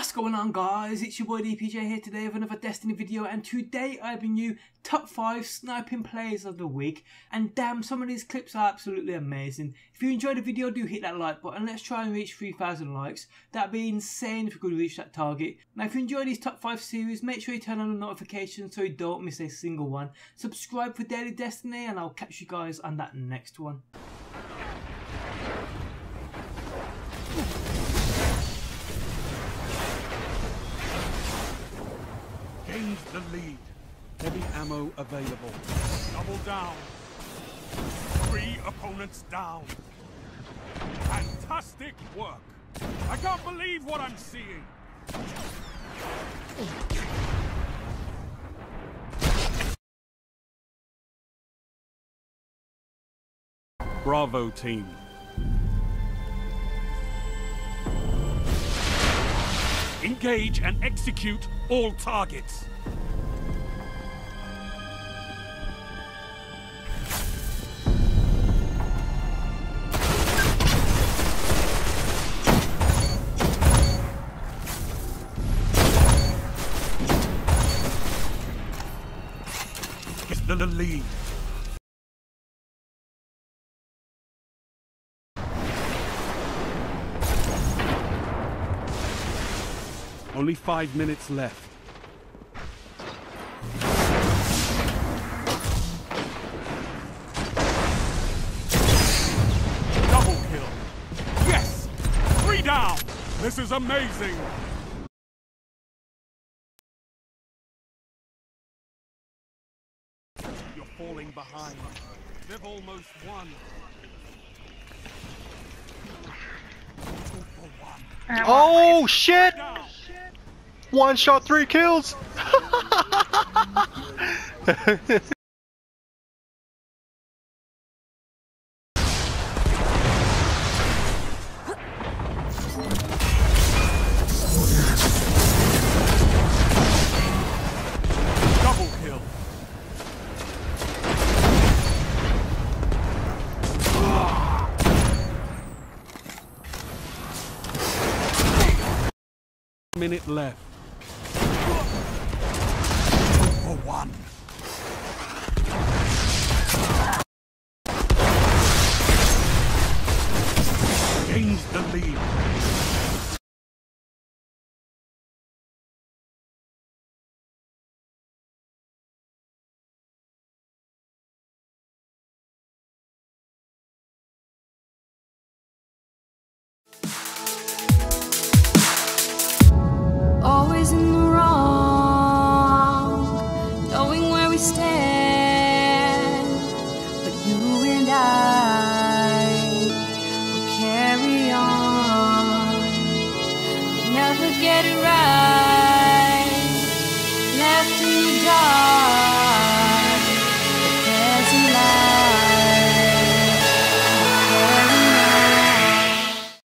What's going on guys, it's your boy DPJ here today with another Destiny video and today I bring you top 5 sniping players of the week and damn some of these clips are absolutely amazing. If you enjoyed the video do hit that like button, let's try and reach 3000 likes, that'd be insane if we could reach that target. Now if you enjoy these top 5 series make sure you turn on the notifications so you don't miss a single one. Subscribe for Daily Destiny and I'll catch you guys on that next one. The lead. Heavy ammo available. Double down. Three opponents down. Fantastic work. I can't believe what I'm seeing. Bravo team. Engage and execute all targets. The lead. Only five minutes left. Double kill. Yes! Three down! This is amazing! Falling behind. They've almost won. Two for one. Oh shit! One shot, three kills! Minute left. For one. Gains the lead. Never get it right, left in the dark.